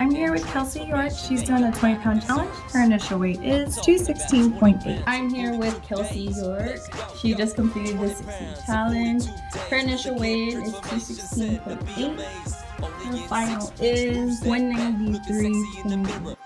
I'm here with Kelsey York. She's doing a 20 pound challenge. Her initial weight is 216.8. I'm here with Kelsey York. She just completed the 16 challenge. Her initial weight is 216.8. Her final is 193.8.